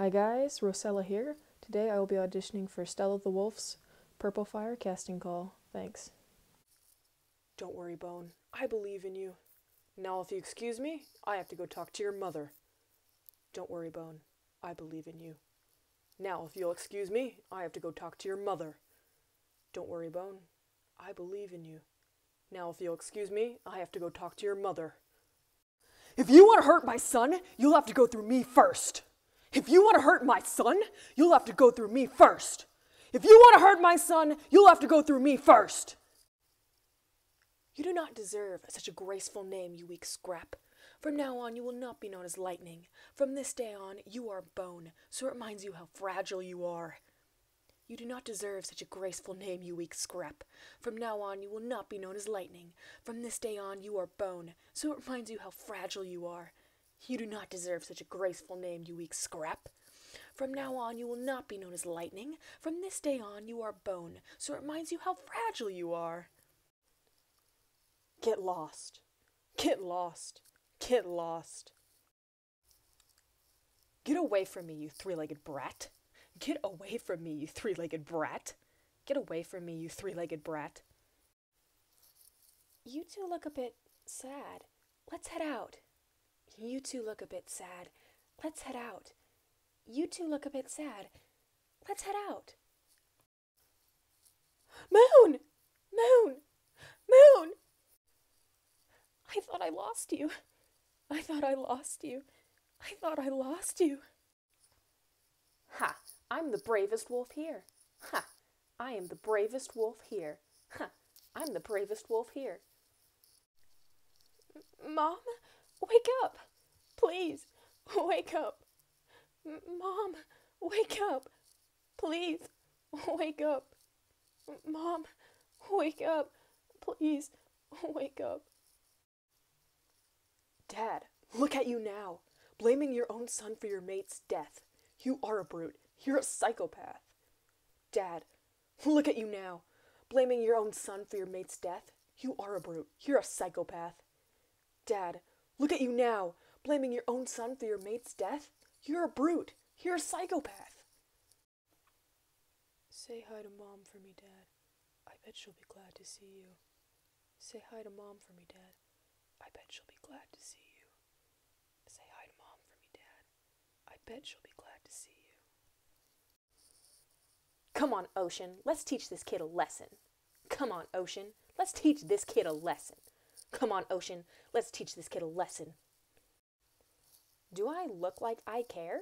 Hi guys, Rocella here. Today I will be auditioning for Stela the Wolf's Purple Fire casting call. Thanks. Don't worry, Bone. I believe in you. Now, if you excuse me, I have to go talk to your mother. Don't worry, Bone. I believe in you. Now, if you'll excuse me, I have to go talk to your mother. Don't worry, Bone. I believe in you. Now, if you'll excuse me, I have to go talk to your mother. If you want to hurt my son, you'll have to go through me first. If you want to hurt my son, you'll have to go through me first. If you want to hurt my son, you'll have to go through me first. You do not deserve such a graceful name, you weak scrap. From now on, you will not be known as lightning. From this day on, you are bone, so it reminds you how fragile you are. You do not deserve such a graceful name, you weak scrap. From now on, you will not be known as lightning. From this day on, you are bone, so it reminds you how fragile you are. You do not deserve such a graceful name, you weak scrap. From now on, you will not be known as lightning. From this day on, you are bone, so it reminds you how fragile you are. Get lost. Get lost. Get lost. Get away from me, you three legged brat. Get away from me, you three legged brat. Get away from me, you three legged brat. You two look a bit sad. Let's head out. You two look a bit sad. Let's head out. You two look a bit sad. Let's head out. Moon! Moon! Moon! I thought I lost you. I thought I lost you. I thought I lost you. Ha! I'm the bravest wolf here. Ha! I am the bravest wolf here. Ha! I'm the bravest wolf here. Mom, wake up. Please, wake up. M- Mom, wake up. Please, wake up. Mom, wake up. Please, wake up. Dad, look at you now, blaming your own son for your mate's death. You are a brute. You're a psychopath. Dad, look at you now, blaming your own son for your mate's death. You are a brute. You're a psychopath. Dad, look at you now, blaming your own son for your mate's death. You're a brute. You're a psychopath. Say hi to mom for me, Dad. I bet she'll be glad to see you. Say hi to mom for me, Dad. I bet she'll be glad to see you. Say hi to mom for me, Dad. I bet she'll be glad to see you. Come on, Ocean. Let's teach this kid a lesson. Come on, Ocean. Let's teach this kid a lesson. Come on, Ocean. Let's teach this kid a lesson. Do I look like I care?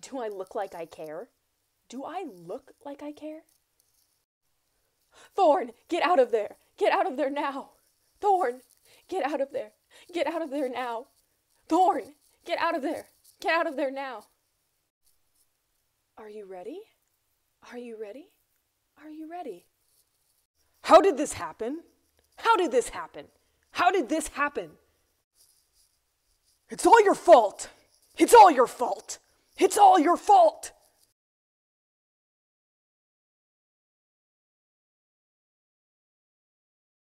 Do I look like I care? Do I look like I care? Thorn, get out of there! Get out of there now! Thorn, get out of there! Get out of there now! Thorn, get out of there! Get out of there now! Are you ready? Are you ready? Are you ready? How did this happen? How did this happen? How did this happen? It's all your fault! It's all your fault! It's all your fault!